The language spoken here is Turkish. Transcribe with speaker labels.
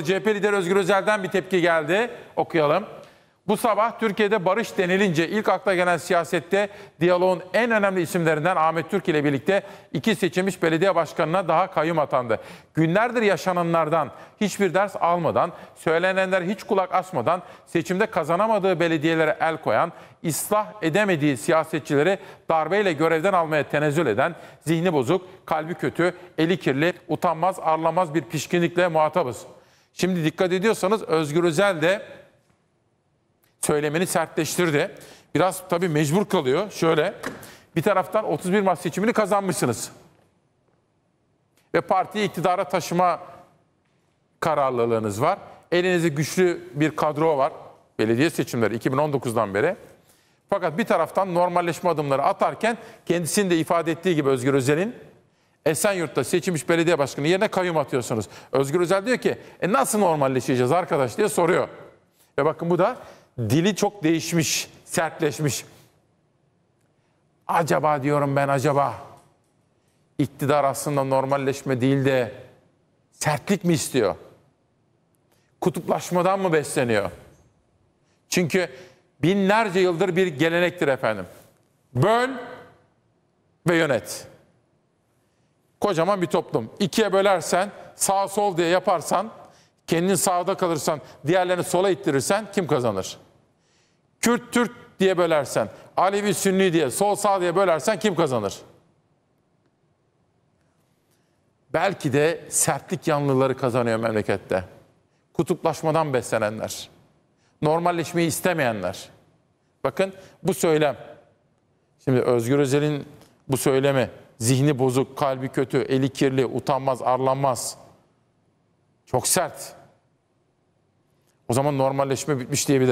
Speaker 1: CHP lideri Özgür Özel'den bir tepki geldi. Okuyalım. Bu sabah Türkiye'de barış denilince ilk akla gelen siyasette diyaloğun en önemli isimlerinden Ahmet Türk ile birlikte iki seçilmiş belediye başkanına daha kayyum atandı. Günlerdir yaşananlardan hiçbir ders almadan, söylenenler hiç kulak asmadan seçimde kazanamadığı belediyelere el koyan, ıslah edemediği siyasetçileri darbeyle görevden almaya tenezzül eden, zihni bozuk, kalbi kötü, eli kirli, utanmaz, arlamaz bir pişkinlikle muhatabız. Şimdi dikkat ediyorsanız Özgür Özel de söylemini sertleştirdi. Biraz tabii mecbur kalıyor. Şöyle bir taraftan 31 Mart seçimini kazanmışsınız. Ve partiyi iktidara taşıma kararlılığınız var. Elinizde güçlü bir kadro var. Belediye seçimleri 2019'dan beri. Fakat bir taraftan normalleşme adımları atarken kendisinin de ifade ettiği gibi Özgür Özel'in Esenyurt'ta seçilmiş belediye başkanı yerine kayyum atıyorsunuz. Özgür Özel diyor ki e nasıl normalleşeceğiz arkadaş diye soruyor. Ve bakın bu da dili çok değişmiş, sertleşmiş. Acaba diyorum ben acaba iktidar aslında normalleşme değil de sertlik mi istiyor? Kutuplaşmadan mı besleniyor? Çünkü binlerce yıldır bir gelenektir efendim. Böl ve yönet. Kocaman bir toplum. İkiye bölersen, sağ sol diye yaparsan, kendin sağda kalırsan, diğerlerini sola ittirirsen kim kazanır? Kürt Türk diye bölersen, Alevi Sünni diye, sol sağ diye bölersen kim kazanır? Belki de sertlik yanlıları kazanıyor memlekette. Kutuplaşmadan beslenenler. Normalleşmeyi istemeyenler. Bakın bu söylem. Şimdi Özgür Özel'in bu söylemi zihni bozuk, kalbi kötü, eli kirli, utanmaz, arlanmaz. Çok sert. O zaman normalleşme bitmiş diyebiliriz.